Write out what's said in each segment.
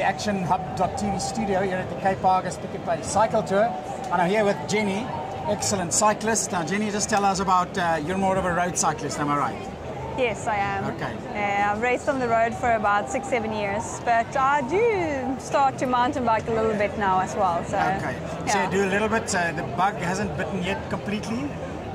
actionhub.tv studio here at the Cape Argus Pick n Pay Cycle Tour. And I'm here with Jennie, excellent cyclist. Now, Jennie, just tell us about uh, you're more of a road cyclist, am I right? Yes, I am. Okay. Uh, I've raced on the road for about six, seven years, but I do start to mountain bike a little bit now as well. So, Okay. So yeah. you do a little bit, uh, the bug hasn't bitten yet completely?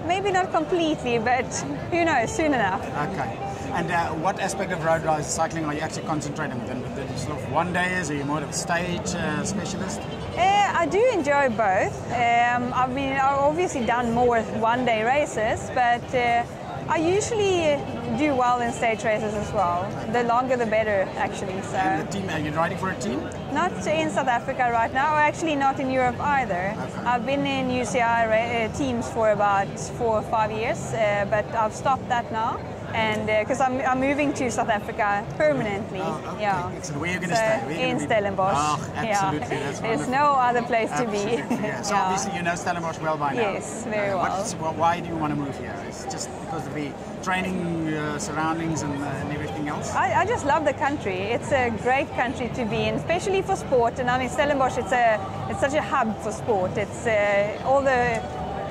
Maybe not completely, but who knows, soon enough. Okay. And uh, what aspect of road cycling are you actually concentrating on? The, the sort of one days? Are you more of a stage uh, specialist? Uh, I do enjoy both. Um, I mean, I've obviously done more one-day races, but uh, I usually do well in stage races as well. The longer, the better, actually. So. And the team, are you riding for a team? Not in South Africa right now, or actually not in Europe either. Okay. I've been in UCI ra- uh, teams for about four or five years, uh, but I've stopped that now. And because I'm, I'm moving to South Africa permanently, Oh, okay. yeah. Excellent. Where are you gonna So, stay? Where are you in? Stellenbosch. Oh, absolutely. Yeah. There's no other place to be. Yeah. So Yeah. obviously you know Stellenbosch well by now. Yes, very Uh, well. what's- wh- why do you want to move here? It's just because of the training uh, surroundings and, uh, and everything else. I, I just love the country. It's a great country to be in, especially for sport. And I mean, Stellenbosch, it's a it's such a hub for sport. It's uh, all the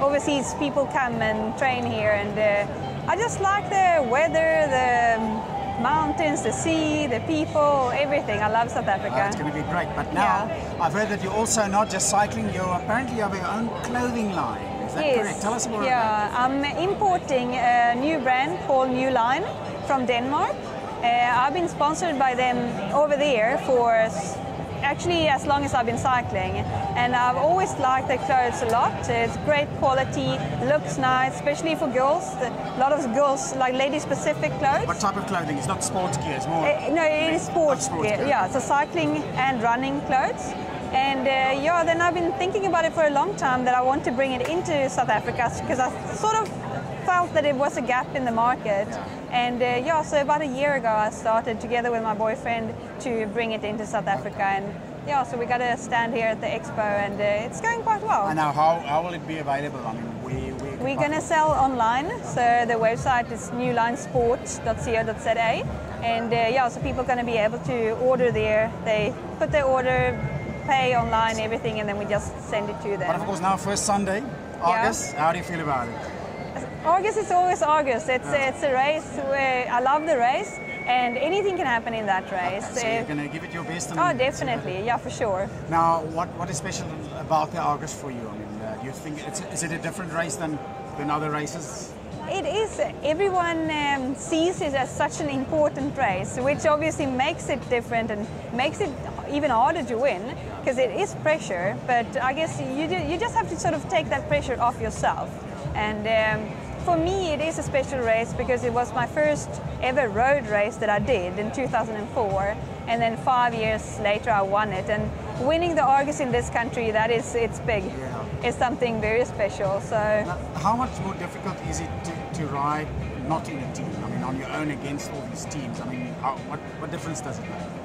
overseas people come and train here, and uh, I just like the weather, the mountains, the sea, the people, everything. I love South Africa. it's going to be great. But now I've heard that you're also not just cycling. you're apparently have your own clothing line. Is that yes. correct? Tell us more about Yeah, I'm importing a new brand called Newline from Denmark. Uh, I've been sponsored by them over there for actually as long as I've been cycling, and I've always liked their clothes a lot. It's great quality, looks nice, especially for girls. A lot of girls like lady-specific clothes. What type of clothing? It's not sports gear. It's more. Uh, no, it is sports. sports gear. gear. Yeah, so cycling and running clothes. And uh, yeah, then I've been thinking about it for a long time that I want to bring it into South Africa because I sort of felt that it was a gap in the market. And uh, yeah, so about a year ago I started together with my boyfriend to bring it into South Africa. And yeah, so we got a stand here at the expo and uh, it's going quite well. and now, how, how will it be available? I mean, we we. We're going to sell online, so the website is newlinesport.co.za, and uh, yeah, so people are going to be able to order there. They put their order, pay online, everything, and then we just send it to them. But of course, now first Sunday, Argus. How do you feel about it? Argus is always Argus. It's it's a race where I love the race, and anything can happen in that race. So you're Uh, going to give it your best. And oh, definitely, yeah, for sure. Now, what, what is special about the Argus for you? I mean, uh, do you think it's, is it a different race than, than other races? It is. Everyone um, sees it as such an important race, which obviously makes it different and makes it even harder to win because it is pressure. But I guess you, ju- you just have to sort of take that pressure off yourself. And um, for me, it is a special race because it was my first ever road race that I did in 2004. And then five years later, I won it. And winning the Argus in this country, that is, it's big. Yeah. It's something very special. So. Now, how much more difficult is it to, to ride not in a team? I mean, on your own against all these teams? I mean, how, what, what difference does it make?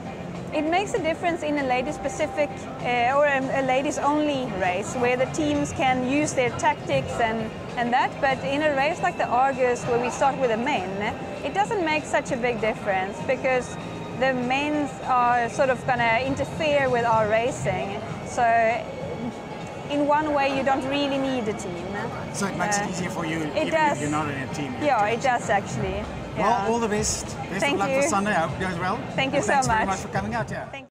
It makes a difference in a ladies specific uh, or a, a ladies only race where the teams can use their tactics and, and that. But in a race like the Argus where we start with the men, it doesn't make such a big difference because the men are sort of going to interfere with our racing. So in one way, you don't really need a team. So it makes Uh, it easier for you it even does. if you're not in a team. Yeah, it does actually. Well, Yeah. all the best. Best Thank of luck you. for Sunday. I hope it goes well. Thank you And so thanks very much. much for coming out here. Thank-